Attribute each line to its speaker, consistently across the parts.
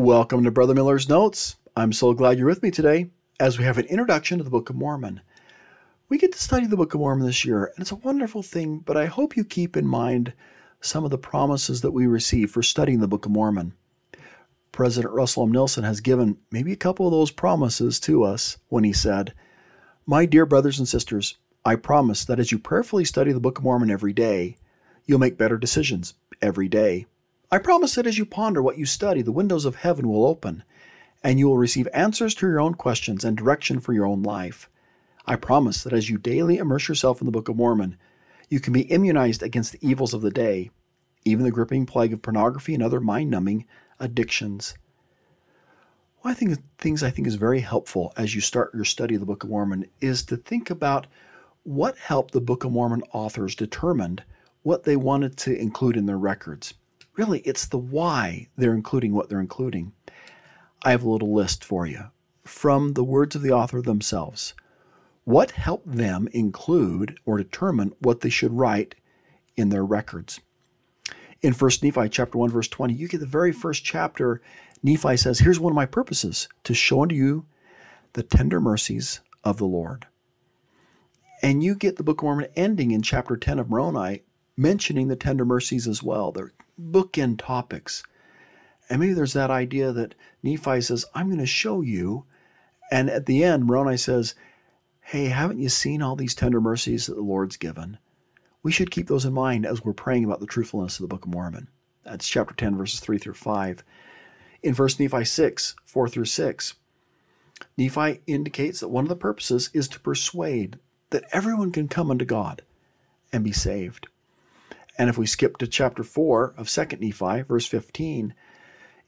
Speaker 1: Welcome to Brother Miller's Notes. I'm so glad you're with me today as we have an introduction to the Book of Mormon. We get to study the Book of Mormon this year, and it's a wonderful thing, but I hope you keep in mind some of the promises that we receive for studying the Book of Mormon. President Russell M. Nelson has given maybe a couple of those promises to us when he said, My dear brothers and sisters, I promise that as you prayerfully study the Book of Mormon every day, you'll make better decisions every day. I promise that as you ponder what you study, the windows of heaven will open, and you will receive answers to your own questions and direction for your own life. I promise that as you daily immerse yourself in the Book of Mormon, you can be immunized against the evils of the day, even the gripping plague of pornography and other mind numbing addictions. One of the things I think is very helpful as you start your study of the Book of Mormon is to think about what helped the Book of Mormon authors determined what they wanted to include in their records. Really, it's the why they're including what they're including. I have a little list for you from the words of the author themselves. What helped them include or determine what they should write in their records? In 1 Nephi chapter 1 verse 20, you get the very first chapter. Nephi says, "Here's one of my purposes, to show unto you the tender mercies of the Lord." And you get the Book of Mormon ending in chapter 10 of Moroni mentioning the tender mercies as well. They're bookend topics. And maybe there's that idea that Nephi says, I'm going to show you. And at the end, Moroni says, Hey, haven't you seen all these tender mercies that the Lord's given? We should keep those in mind as we're praying about the truthfulness of the Book of Mormon. That's chapter 10, verses 3 through 5. In 1 Nephi 6, 4 through 6, Nephi indicates that one of the purposes is to persuade that everyone can come unto God and be saved. And if we skip to chapter 4 of 2 Nephi, verse 15,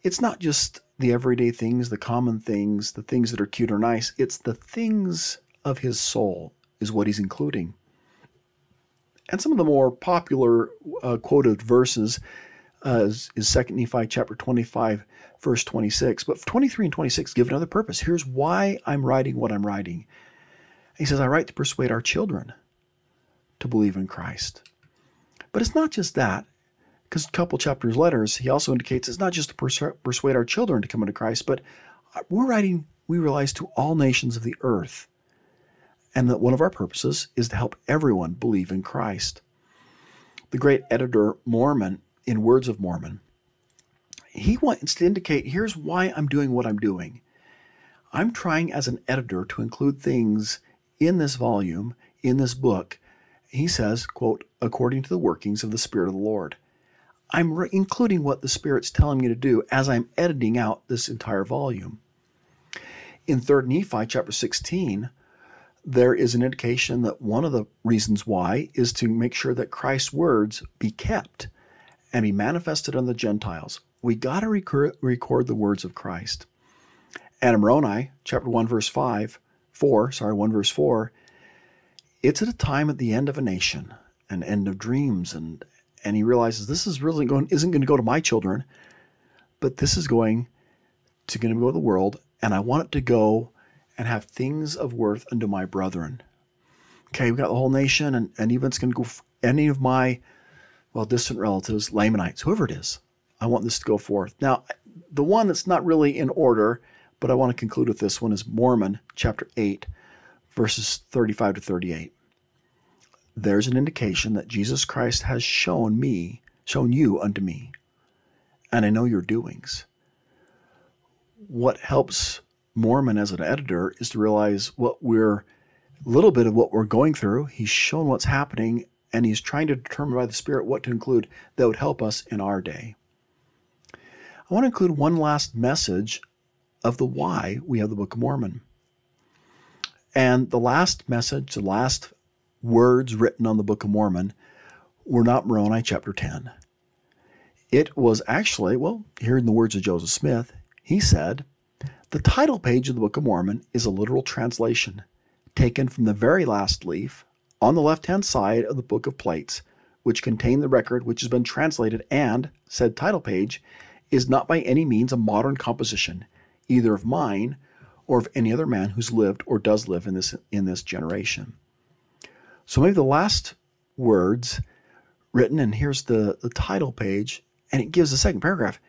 Speaker 1: it's not just the everyday things, the common things, the things that are cute or nice. It's the things of his soul, is what he's including. And some of the more popular uh, quoted verses uh, is, is 2 Nephi chapter 25, verse 26. But 23 and 26 give another purpose. Here's why I'm writing what I'm writing. He says, I write to persuade our children to believe in Christ. But it's not just that, because a couple chapters later, he also indicates it's not just to persu- persuade our children to come into Christ, but uh, we're writing, we realize, to all nations of the earth. And that one of our purposes is to help everyone believe in Christ. The great editor Mormon, in Words of Mormon, he wants to indicate here's why I'm doing what I'm doing. I'm trying as an editor to include things in this volume, in this book, he says, quote, according to the workings of the Spirit of the Lord. I'm re- including what the Spirit's telling me to do as I'm editing out this entire volume. In 3rd Nephi chapter 16, there is an indication that one of the reasons why is to make sure that Christ's words be kept and be manifested on the Gentiles. We got to record, record the words of Christ. And Moroni, chapter 1, verse 5, 4, sorry, 1 verse 4, it's at a time at the end of a nation, an end of dreams, and and he realizes this is really going isn't going to go to my children, but this is going to going to go to the world, and I want it to go and have things of worth unto my brethren. Okay, we've got the whole nation, and, and even it's going to go any of my well distant relatives, Lamanites, whoever it is. I want this to go forth. Now, the one that's not really in order, but I want to conclude with this one is Mormon chapter 8 verses 35 to 38. There's an indication that Jesus Christ has shown me, shown you unto me, and I know your doings. What helps Mormon as an editor is to realize what we're, a little bit of what we're going through. He's shown what's happening, and he's trying to determine by the Spirit what to include that would help us in our day. I want to include one last message of the why we have the Book of Mormon. And the last message, the last words written on the Book of Mormon were not Moroni chapter 10. It was actually, well, here in the words of Joseph Smith, he said, The title page of the Book of Mormon is a literal translation taken from the very last leaf on the left hand side of the Book of Plates, which contain the record which has been translated, and said title page is not by any means a modern composition, either of mine or of any other man who's lived or does live in this in this generation. So maybe the last words written, and here's the, the title page, and it gives the second paragraph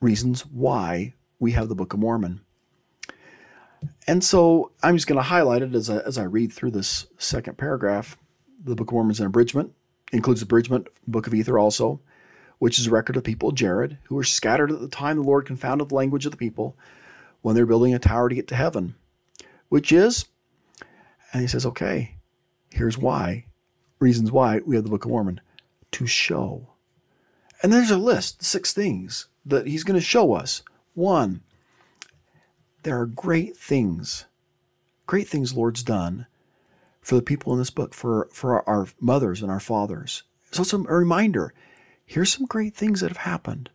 Speaker 1: reasons why we have the Book of Mormon. And so I'm just going to highlight it as I, as I read through this second paragraph. The Book of Mormon is an abridgment, includes abridgment, Book of Ether also, which is a record of people, Jared, who were scattered at the time the Lord confounded the language of the people when they're building a tower to get to heaven, which is, and he says, okay, here's why, reasons why we have the Book of Mormon, to show. And there's a list, six things that he's going to show us. One, there are great things, great things Lord's done for the people in this book, for, for our, mothers and our fathers. So it's a reminder. Here's some great things that have happened.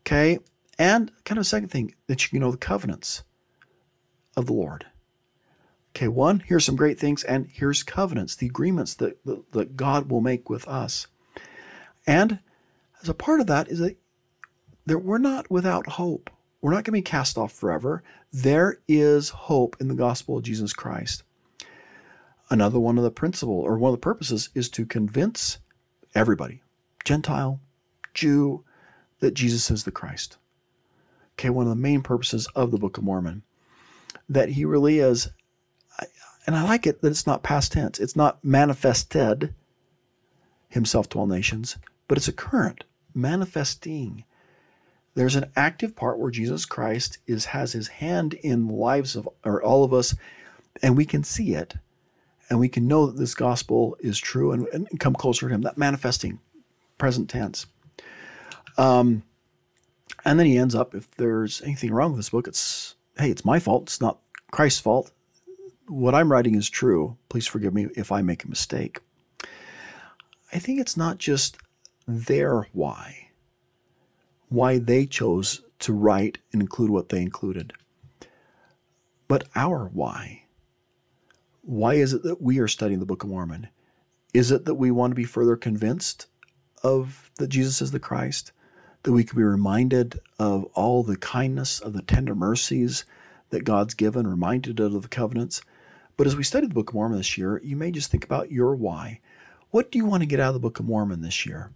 Speaker 1: Okay. And kind of a second thing that you can know the covenants of the Lord. Okay, one, here's some great things, and here's covenants, the agreements that, that, that God will make with us. And as a part of that is that, that we're not without hope. We're not going to be cast off forever. There is hope in the gospel of Jesus Christ. Another one of the principle or one of the purposes is to convince everybody, Gentile, Jew, that Jesus is the Christ. Okay, one of the main purposes of the Book of Mormon, that he really is and I like it that it's not past tense. It's not manifested himself to all nations, but it's a current manifesting. There's an active part where Jesus Christ is has his hand in the lives of or all of us, and we can see it, and we can know that this gospel is true and, and come closer to him. That manifesting, present tense. Um, and then he ends up, if there's anything wrong with this book, it's hey, it's my fault. It's not Christ's fault what I'm writing is true. Please forgive me if I make a mistake. I think it's not just their why, why they chose to write and include what they included, but our why. Why is it that we are studying the Book of Mormon? Is it that we want to be further convinced of that Jesus is the Christ? That we can be reminded of all the kindness, of the tender mercies that God's given, reminded of the covenants? But as we study the Book of Mormon this year, you may just think about your why. What do you want to get out of the Book of Mormon this year?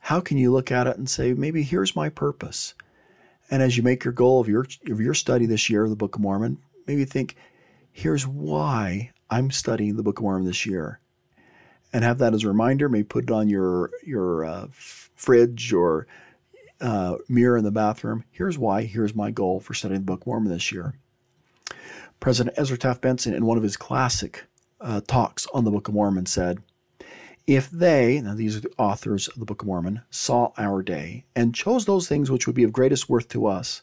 Speaker 1: How can you look at it and say, maybe here's my purpose? And as you make your goal of your of your study this year of the Book of Mormon, maybe think, here's why I'm studying the Book of Mormon this year, and have that as a reminder. Maybe put it on your your uh, fridge or uh, mirror in the bathroom. Here's why. Here's my goal for studying the Book of Mormon this year. President Ezra Taft Benson, in one of his classic uh, talks on the Book of Mormon, said, If they, now these are the authors of the Book of Mormon, saw our day and chose those things which would be of greatest worth to us,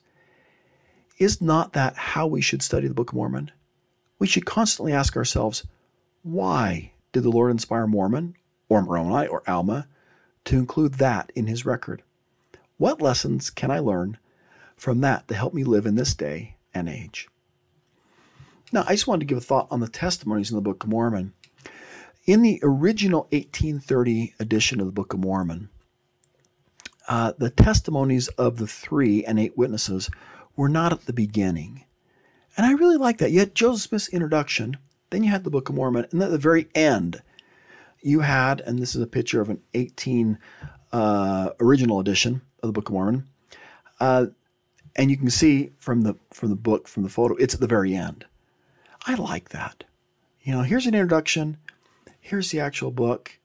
Speaker 1: is not that how we should study the Book of Mormon? We should constantly ask ourselves, why did the Lord inspire Mormon, or Moroni, or Alma to include that in his record? What lessons can I learn from that to help me live in this day and age? Now, I just wanted to give a thought on the testimonies in the Book of Mormon. In the original 1830 edition of the Book of Mormon, uh, the testimonies of the three and eight witnesses were not at the beginning. And I really like that. You had Joseph Smith's introduction, then you had the Book of Mormon, and at the very end, you had, and this is a picture of an 18 uh, original edition of the Book of Mormon, uh, and you can see from the from the book from the photo, it's at the very end. I like that. You know, here's an introduction. Here's the actual book.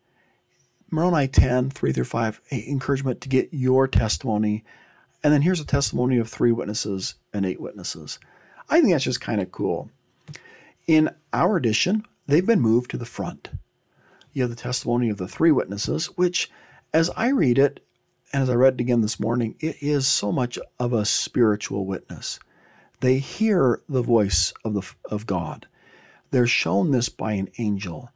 Speaker 1: Moroni 10, 3 through 5, encouragement to get your testimony. And then here's a testimony of three witnesses and eight witnesses. I think that's just kind of cool. In our edition, they've been moved to the front. You have the testimony of the three witnesses, which, as I read it, and as I read it again this morning, it is so much of a spiritual witness. They hear the voice of, the, of God. They're shown this by an angel.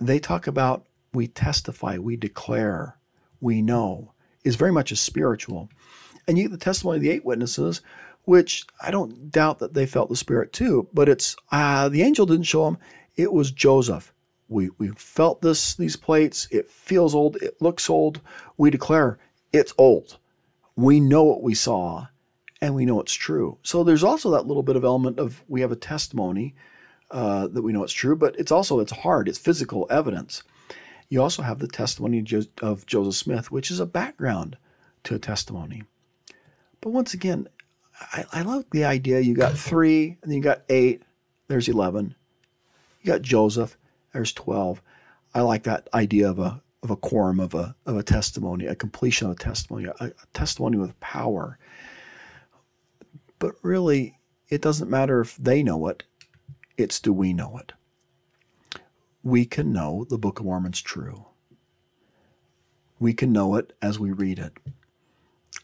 Speaker 1: They talk about we testify, we declare, we know, is very much a spiritual. And you get the testimony of the eight witnesses, which I don't doubt that they felt the Spirit too, but it's uh, the angel didn't show them. It was Joseph. We, we felt this these plates. It feels old. It looks old. We declare it's old. We know what we saw and we know it's true. So there's also that little bit of element of we have a testimony uh, that we know it's true, but it's also it's hard. It's physical evidence. You also have the testimony of Joseph Smith, which is a background to a testimony. But once again, I, I love the idea. You got three, and then you got eight. There's eleven. You got Joseph. There's twelve. I like that idea of a of a quorum of a of a testimony, a completion of a testimony, a, a testimony with power. But really, it doesn't matter if they know it. It's do we know it? We can know the Book of Mormon's true. We can know it as we read it.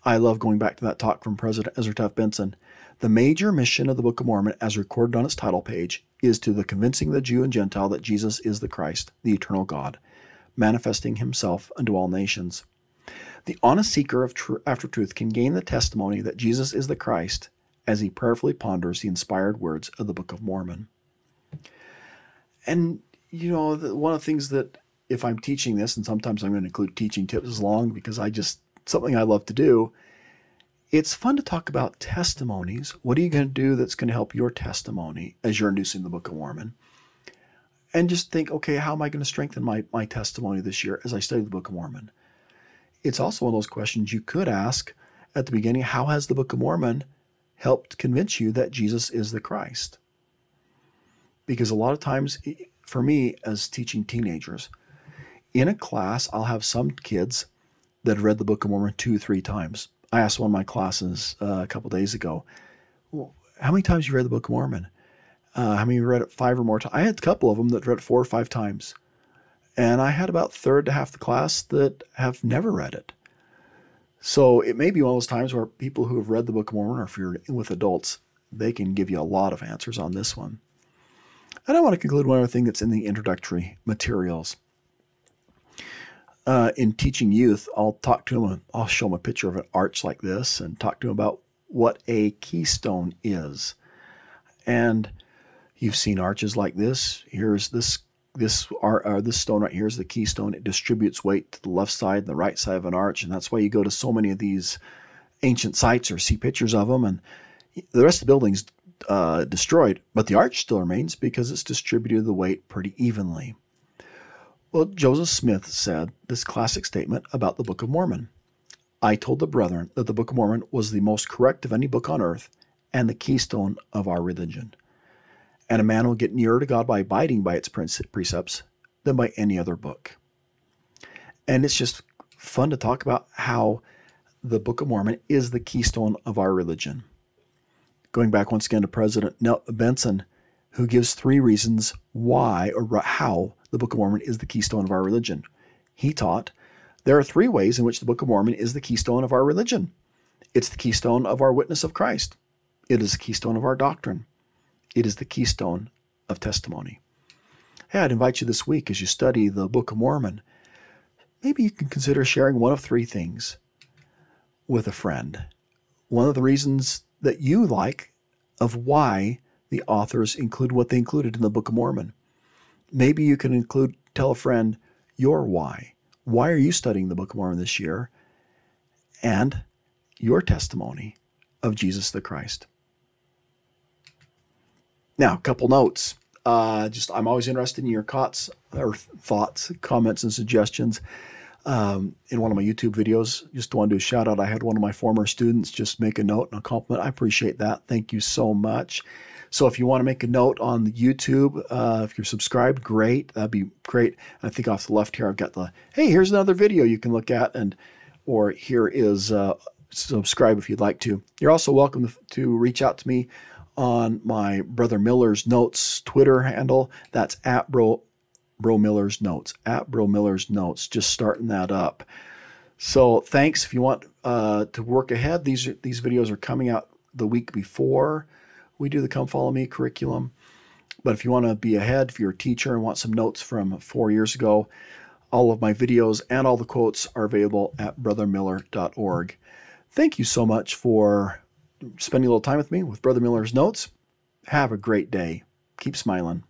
Speaker 1: I love going back to that talk from President Ezra Taft Benson. The major mission of the Book of Mormon, as recorded on its title page, is to the convincing the Jew and Gentile that Jesus is the Christ, the eternal God, manifesting himself unto all nations. The honest seeker of tr- after truth can gain the testimony that Jesus is the Christ as he prayerfully ponders the inspired words of the Book of Mormon. And, you know, one of the things that if I'm teaching this, and sometimes I'm going to include teaching tips as long because I just, something I love to do, it's fun to talk about testimonies. What are you going to do that's going to help your testimony as you're inducing the Book of Mormon? And just think, okay, how am I going to strengthen my, my testimony this year as I study the Book of Mormon? It's also one of those questions you could ask at the beginning how has the Book of Mormon helped convince you that Jesus is the Christ? Because a lot of times, for me, as teaching teenagers, in a class, I'll have some kids that have read the Book of Mormon two, three times I asked one of my classes uh, a couple days ago, well, how many times you read the Book of Mormon? Uh, how many read it five or more times? I had a couple of them that read it four or five times. And I had about third to half the class that have never read it. So it may be one of those times where people who have read the Book of Mormon, or if you're with adults, they can give you a lot of answers on this one. And I want to conclude one other thing that's in the introductory materials uh, in teaching youth, I'll talk to them, I'll show them a picture of an arch like this and talk to them about what a keystone is. And you've seen arches like this. Here's this this uh, this stone right here is the keystone. It distributes weight to the left side and the right side of an arch, and that's why you go to so many of these ancient sites or see pictures of them. And the rest of the building's uh, destroyed, but the arch still remains because it's distributed the weight pretty evenly. Well, Joseph Smith said this classic statement about the Book of Mormon. I told the brethren that the Book of Mormon was the most correct of any book on earth and the keystone of our religion. And a man will get nearer to God by abiding by its precepts than by any other book. And it's just fun to talk about how the Book of Mormon is the keystone of our religion. Going back once again to President Benson, who gives three reasons why or how the Book of Mormon is the keystone of our religion. He taught there are three ways in which the Book of Mormon is the keystone of our religion it's the keystone of our witness of Christ, it is the keystone of our doctrine, it is the keystone of testimony. Hey, I'd invite you this week as you study the Book of Mormon, maybe you can consider sharing one of three things with a friend. One of the reasons that you like of why the authors include what they included in the Book of Mormon. Maybe you can include, tell a friend your why. Why are you studying the Book of Mormon this year? And your testimony of Jesus the Christ. Now, a couple notes. Uh, just I'm always interested in your thoughts or thoughts, comments, and suggestions. Um, in one of my YouTube videos, just want to do a shout out. I had one of my former students just make a note and a compliment. I appreciate that. Thank you so much. So if you want to make a note on YouTube, uh, if you're subscribed, great. That'd be great. I think off the left here, I've got the, hey, here's another video you can look at. And, or here is uh, subscribe if you'd like to. You're also welcome to reach out to me on my brother Miller's Notes Twitter handle. That's at bro, bro Miller's Notes, at bro Miller's Notes. Just starting that up. So thanks. If you want uh, to work ahead, these are these videos are coming out the week before we do the Come Follow Me curriculum. But if you want to be ahead, if you're a teacher and want some notes from four years ago, all of my videos and all the quotes are available at brothermiller.org. Thank you so much for spending a little time with me with Brother Miller's Notes. Have a great day. Keep smiling.